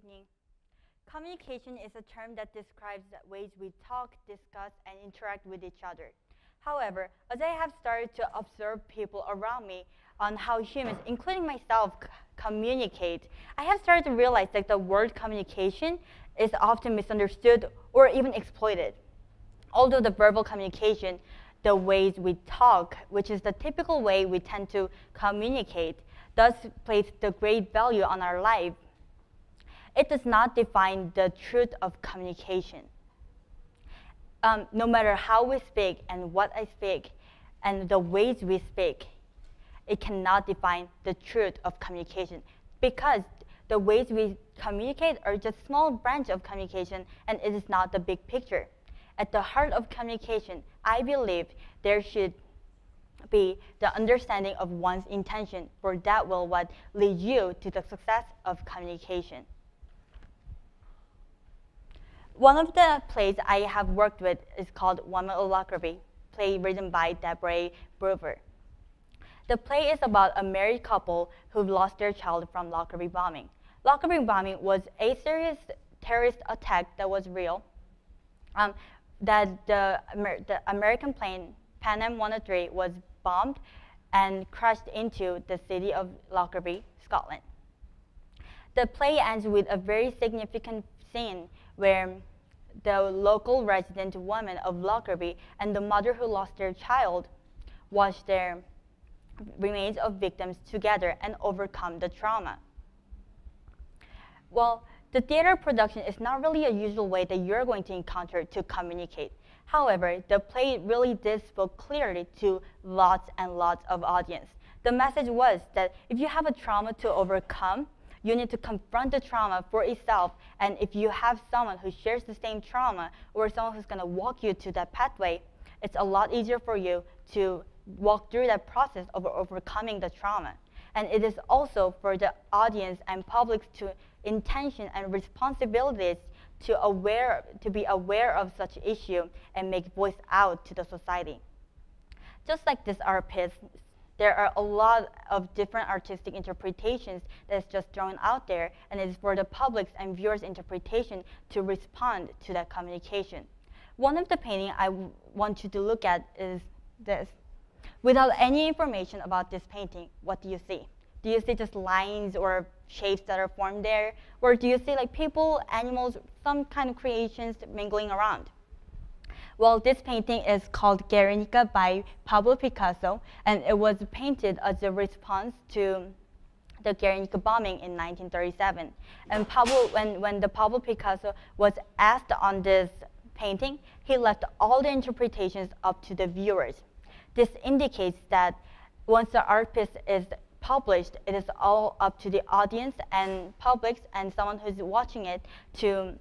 evening. Communication is a term that describes the ways we talk, discuss, and interact with each other. However, as I have started to observe people around me on how humans, including myself, communicate, I have started to realize that the word communication is often misunderstood or even exploited. Although the verbal communication, the ways we talk, which is the typical way we tend to communicate, does place the great value on our life, it does not define the truth of communication. Um, no matter how we speak and what I speak and the ways we speak, it cannot define the truth of communication because the ways we communicate are just small branch of communication and it is not the big picture. At the heart of communication, I believe there should be the understanding of one's intention, for that will what lead you to the success of communication. One of the plays I have worked with is called Woman Lockerbie, play written by Deborah Brevoort. The play is about a married couple who lost their child from Lockerbie bombing. Lockerbie bombing was a serious terrorist attack that was real. Um, that the, Amer the American plane Pan Am 103 was bombed and crashed into the city of Lockerbie, Scotland. The play ends with a very significant scene where the local resident woman of Lockerbie and the mother who lost their child watch their remains of victims together and overcome the trauma. Well, the theater production is not really a usual way that you're going to encounter to communicate. However, the play really did spoke clearly to lots and lots of audience. The message was that if you have a trauma to overcome, you need to confront the trauma for itself. And if you have someone who shares the same trauma or someone who's going to walk you to that pathway, it's a lot easier for you to walk through that process of overcoming the trauma. And it is also for the audience and public to intention and responsibilities to aware to be aware of such issue and make voice out to the society. Just like this art piece, there are a lot of different artistic interpretations that's just thrown out there, and it is for the public's and viewers' interpretation to respond to that communication. One of the painting I want you to look at is this. Without any information about this painting, what do you see? Do you see just lines or shapes that are formed there? Or do you see like people, animals, some kind of creations mingling around? Well, this painting is called Guernica by Pablo Picasso, and it was painted as a response to the Guernica bombing in 1937. And Pablo, when, when the Pablo Picasso was asked on this painting, he left all the interpretations up to the viewers. This indicates that once the art piece is published, it is all up to the audience and public and someone who's watching it to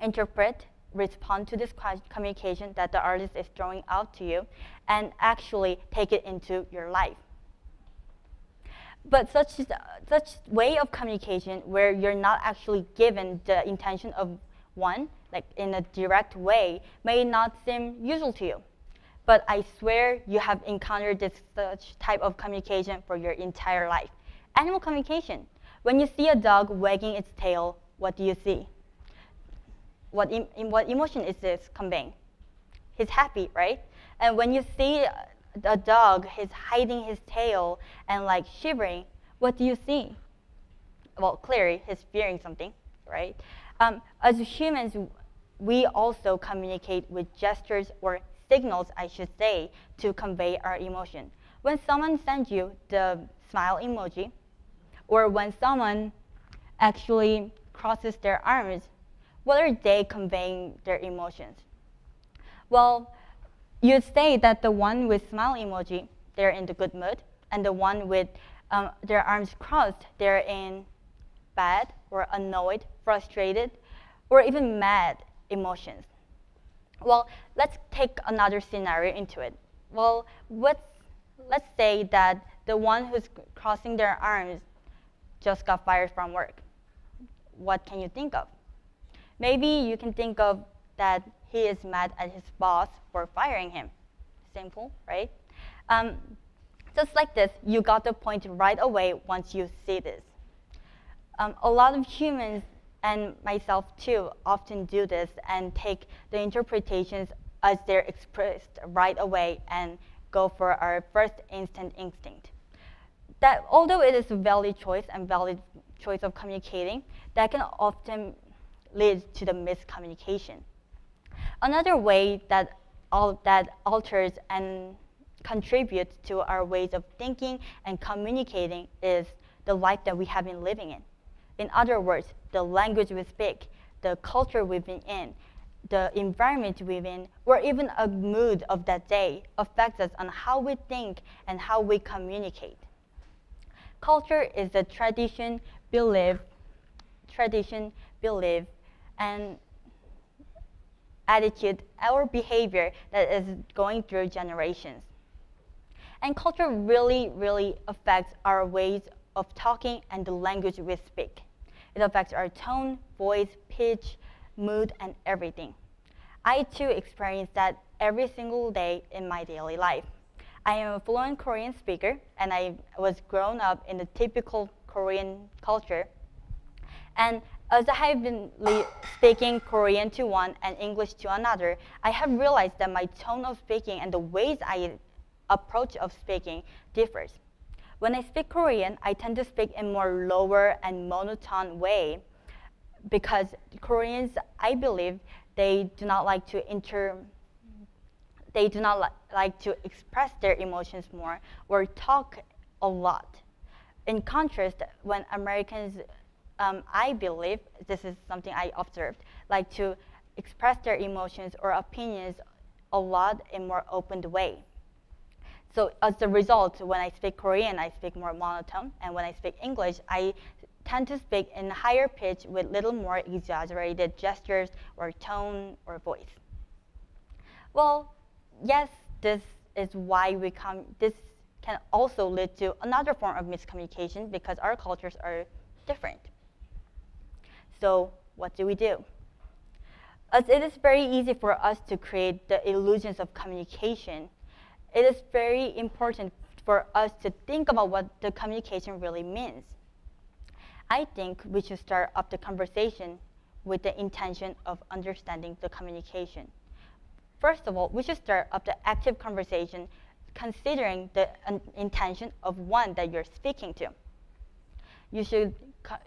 interpret, respond to this communication that the artist is throwing out to you, and actually take it into your life. But such, such way of communication where you're not actually given the intention of one, like in a direct way, may not seem usual to you but I swear you have encountered this such type of communication for your entire life. Animal communication. When you see a dog wagging its tail, what do you see? What, em what emotion is this conveying? He's happy, right? And when you see a dog, he's hiding his tail and like shivering, what do you see? Well, clearly he's fearing something, right? Um, as humans, we also communicate with gestures or signals, I should say, to convey our emotion. When someone sends you the smile emoji, or when someone actually crosses their arms, what are they conveying their emotions? Well, you'd say that the one with smile emoji, they're in the good mood, and the one with um, their arms crossed, they're in bad or annoyed, frustrated, or even mad emotions. Well, let's take another scenario into it. Well, let's, let's say that the one who's crossing their arms just got fired from work. What can you think of? Maybe you can think of that he is mad at his boss for firing him. Simple, right? Um, just like this, you got the point right away once you see this. Um, a lot of humans and myself too often do this and take the interpretations as they're expressed right away and go for our first instant instinct. That although it is a valid choice and valid choice of communicating, that can often lead to the miscommunication. Another way that all that alters and contributes to our ways of thinking and communicating is the life that we have been living in. In other words, the language we speak, the culture we've been in, the environment we're in, or even a mood of that day affects us on how we think and how we communicate. Culture is the tradition, belief, tradition, belief, and attitude or behavior that is going through generations. And culture really, really affects our ways of talking and the language we speak. It affects our tone, voice, pitch, mood, and everything. I too experience that every single day in my daily life. I am a fluent Korean speaker, and I was grown up in the typical Korean culture. And as I have been speaking Korean to one and English to another, I have realized that my tone of speaking and the ways I approach of speaking differs. When I speak Korean, I tend to speak in more lower and monotone way because Koreans, I believe, they do not like to inter they do not li like to express their emotions more or talk a lot. In contrast, when Americans, um, I believe, this is something I observed, like to express their emotions or opinions a lot in more open way. So as a result, when I speak Korean, I speak more monotone, and when I speak English, I tend to speak in a higher pitch with little more exaggerated gestures or tone or voice. Well, yes, this is why we come, this can also lead to another form of miscommunication because our cultures are different. So what do we do? As it is very easy for us to create the illusions of communication, it is very important for us to think about what the communication really means. I think we should start up the conversation with the intention of understanding the communication. First of all, we should start up the active conversation considering the uh, intention of one that you're speaking to. You should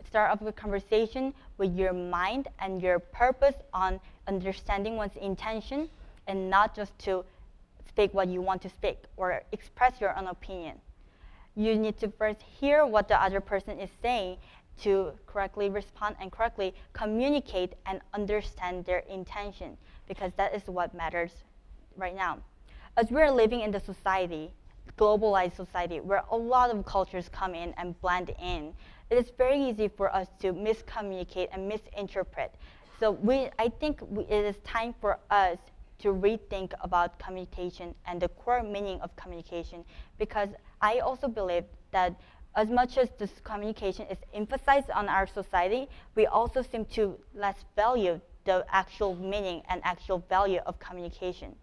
start up a conversation with your mind and your purpose on understanding one's intention and not just to speak what you want to speak or express your own opinion. You need to first hear what the other person is saying to correctly respond and correctly communicate and understand their intention because that is what matters right now. As we're living in the society, globalized society, where a lot of cultures come in and blend in, it is very easy for us to miscommunicate and misinterpret. So we, I think we, it is time for us to rethink about communication and the core meaning of communication because I also believe that as much as this communication is emphasized on our society, we also seem to less value the actual meaning and actual value of communication.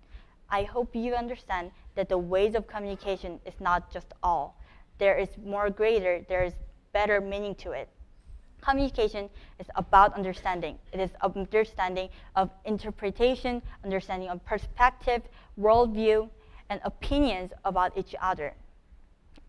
I hope you understand that the ways of communication is not just all. There is more greater, there is better meaning to it. Communication is about understanding. It is understanding of interpretation, understanding of perspective, worldview, and opinions about each other.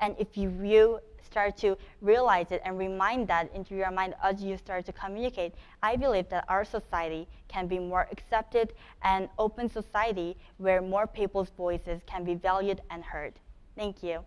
And if you, start to realize it and remind that into your mind as you start to communicate, I believe that our society can be more accepted and open society where more people's voices can be valued and heard. Thank you.